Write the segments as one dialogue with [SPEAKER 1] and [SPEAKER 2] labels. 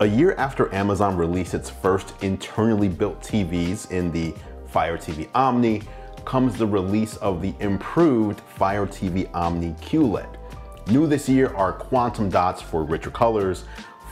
[SPEAKER 1] A year after Amazon released its first internally built TVs in the Fire TV Omni, comes the release of the improved Fire TV Omni QLED. New this year are quantum dots for richer colors,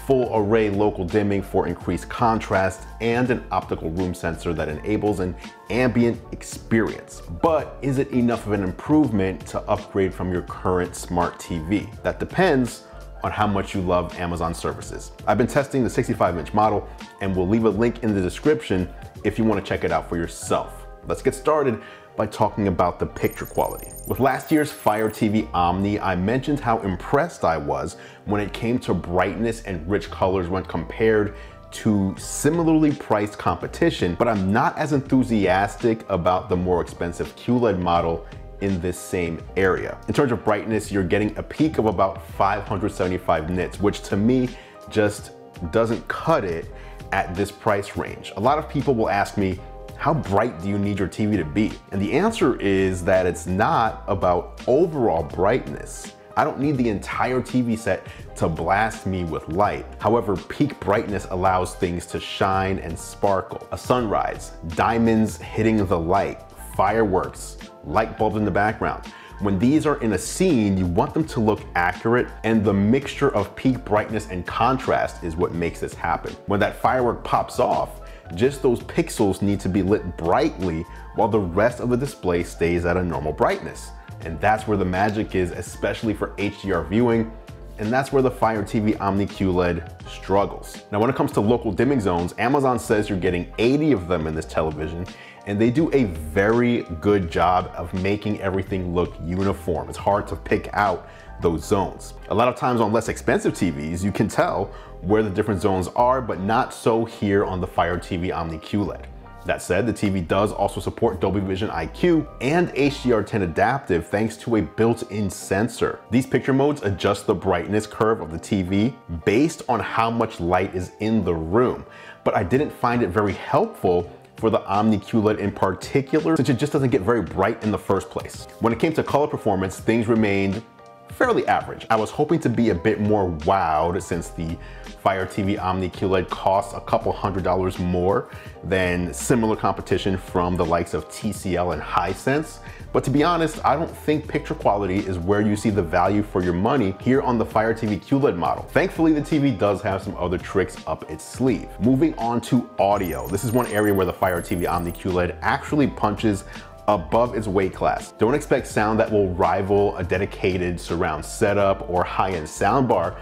[SPEAKER 1] full array local dimming for increased contrast, and an optical room sensor that enables an ambient experience. But is it enough of an improvement to upgrade from your current smart TV? That depends on how much you love Amazon services. I've been testing the 65 inch model and we'll leave a link in the description if you wanna check it out for yourself. Let's get started by talking about the picture quality. With last year's Fire TV Omni, I mentioned how impressed I was when it came to brightness and rich colors when compared to similarly priced competition, but I'm not as enthusiastic about the more expensive QLED model in this same area. In terms of brightness, you're getting a peak of about 575 nits, which to me just doesn't cut it at this price range. A lot of people will ask me, how bright do you need your TV to be? And the answer is that it's not about overall brightness. I don't need the entire TV set to blast me with light. However, peak brightness allows things to shine and sparkle. A sunrise, diamonds hitting the light, fireworks, light bulbs in the background. When these are in a scene, you want them to look accurate and the mixture of peak brightness and contrast is what makes this happen. When that firework pops off, just those pixels need to be lit brightly while the rest of the display stays at a normal brightness. And that's where the magic is, especially for HDR viewing and that's where the Fire TV Omni QLED struggles. Now when it comes to local dimming zones, Amazon says you're getting 80 of them in this television, and they do a very good job of making everything look uniform. It's hard to pick out those zones. A lot of times on less expensive TVs, you can tell where the different zones are, but not so here on the Fire TV Omni QLED. That said, the TV does also support Dolby Vision IQ and HDR10 adaptive thanks to a built-in sensor. These picture modes adjust the brightness curve of the TV based on how much light is in the room, but I didn't find it very helpful for the Omni QLED in particular, since it just doesn't get very bright in the first place. When it came to color performance, things remained fairly average. I was hoping to be a bit more wowed since the Fire TV Omni QLED costs a couple hundred dollars more than similar competition from the likes of TCL and Hisense. But to be honest, I don't think picture quality is where you see the value for your money here on the Fire TV QLED model. Thankfully, the TV does have some other tricks up its sleeve. Moving on to audio. This is one area where the Fire TV Omni QLED actually punches above its weight class. Don't expect sound that will rival a dedicated surround setup or high-end soundbar,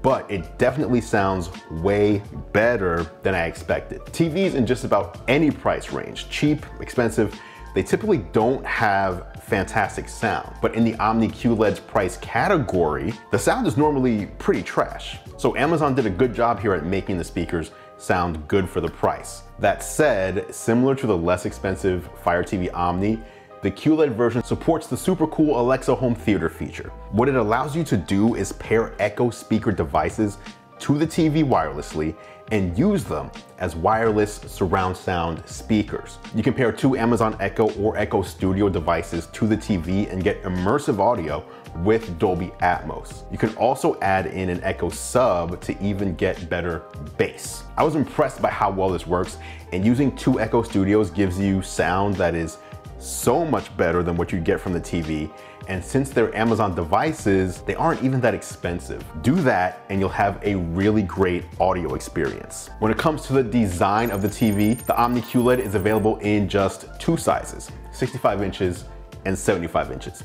[SPEAKER 1] but it definitely sounds way better than I expected. TVs in just about any price range, cheap, expensive, they typically don't have fantastic sound, but in the Omni QLED's price category, the sound is normally pretty trash. So Amazon did a good job here at making the speakers sound good for the price. That said, similar to the less expensive Fire TV Omni, the QLED version supports the super cool Alexa Home Theater feature. What it allows you to do is pair Echo speaker devices to the TV wirelessly and use them as wireless surround sound speakers. You can pair two Amazon Echo or Echo Studio devices to the TV and get immersive audio with Dolby Atmos. You can also add in an Echo sub to even get better bass. I was impressed by how well this works and using two Echo Studios gives you sound that is so much better than what you get from the TV. And since they're Amazon devices, they aren't even that expensive. Do that and you'll have a really great audio experience. When it comes to the design of the TV, the Omni QLED is available in just two sizes, 65 inches and 75 inches.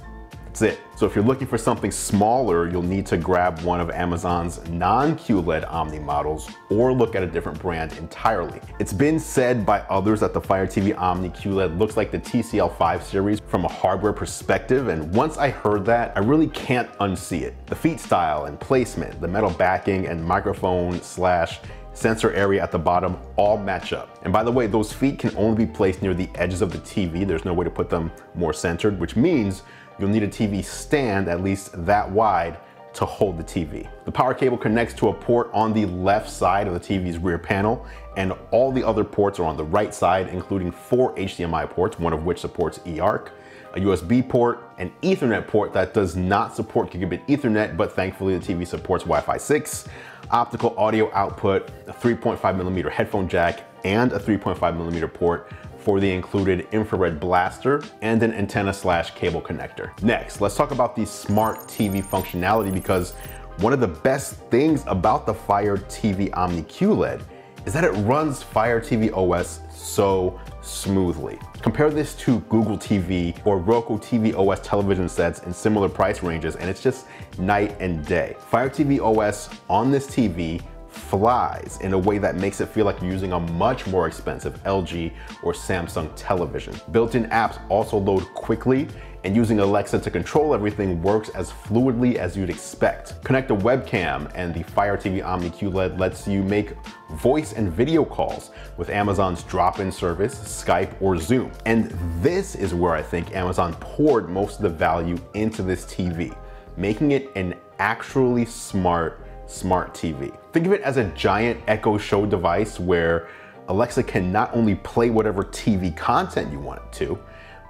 [SPEAKER 1] That's it. So if you're looking for something smaller, you'll need to grab one of Amazon's non-QLED Omni models or look at a different brand entirely. It's been said by others that the Fire TV Omni QLED looks like the TCL 5 series from a hardware perspective, and once I heard that, I really can't unsee it. The feet style and placement, the metal backing and microphone slash sensor area at the bottom all match up. And by the way, those feet can only be placed near the edges of the TV. There's no way to put them more centered, which means you'll need a TV stand at least that wide to hold the TV. The power cable connects to a port on the left side of the TV's rear panel, and all the other ports are on the right side, including four HDMI ports, one of which supports eARC, a USB port, an Ethernet port that does not support gigabit Ethernet, but thankfully the TV supports Wi-Fi 6, optical audio output, a 3.5 millimeter headphone jack, and a 3.5 millimeter port for the included infrared blaster and an antenna slash cable connector. Next, let's talk about the smart TV functionality because one of the best things about the Fire TV Omni QLED is that it runs Fire TV OS so smoothly. Compare this to Google TV or Roku TV OS television sets in similar price ranges and it's just night and day. Fire TV OS on this TV flies in a way that makes it feel like you're using a much more expensive LG or Samsung television. Built-in apps also load quickly and using Alexa to control everything works as fluidly as you'd expect. Connect a webcam and the Fire TV Omni QLED lets you make voice and video calls with Amazon's drop-in service, Skype or Zoom. And this is where I think Amazon poured most of the value into this TV, making it an actually smart smart TV. Think of it as a giant Echo Show device where Alexa can not only play whatever TV content you want it to,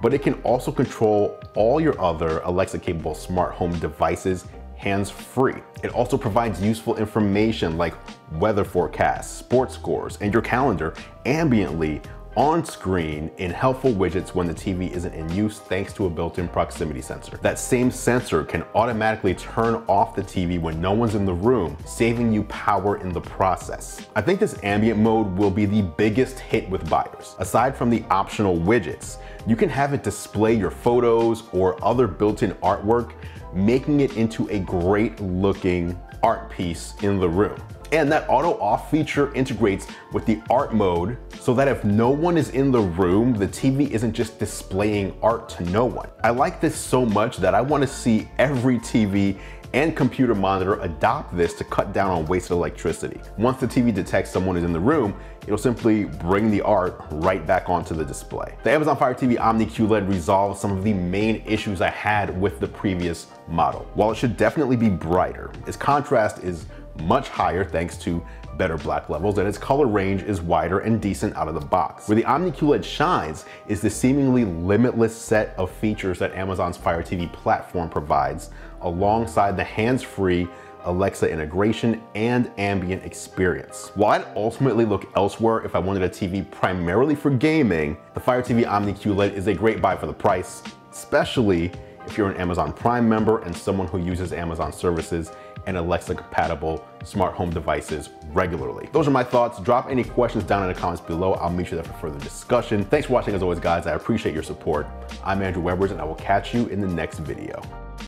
[SPEAKER 1] but it can also control all your other Alexa capable smart home devices hands-free. It also provides useful information like weather forecasts, sports scores, and your calendar ambiently on screen in helpful widgets when the TV isn't in use thanks to a built-in proximity sensor. That same sensor can automatically turn off the TV when no one's in the room, saving you power in the process. I think this ambient mode will be the biggest hit with buyers. Aside from the optional widgets, you can have it display your photos or other built-in artwork, making it into a great looking art piece in the room. And that auto off feature integrates with the art mode so that if no one is in the room, the TV isn't just displaying art to no one. I like this so much that I wanna see every TV and computer monitor adopt this to cut down on wasted electricity. Once the TV detects someone is in the room, it'll simply bring the art right back onto the display. The Amazon Fire TV Omni QLED resolves some of the main issues I had with the previous model. While it should definitely be brighter, its contrast is much higher thanks to better black levels, and its color range is wider and decent out of the box. Where the Omni QLED shines is the seemingly limitless set of features that Amazon's Fire TV platform provides, alongside the hands-free Alexa integration and ambient experience. While I'd ultimately look elsewhere if I wanted a TV primarily for gaming, the Fire TV Omni is a great buy for the price, especially if you're an Amazon Prime member and someone who uses Amazon services and Alexa compatible smart home devices regularly. Those are my thoughts. Drop any questions down in the comments below. I'll meet you there for further discussion. Thanks for watching as always, guys. I appreciate your support. I'm Andru Edwards and I will catch you in the next video.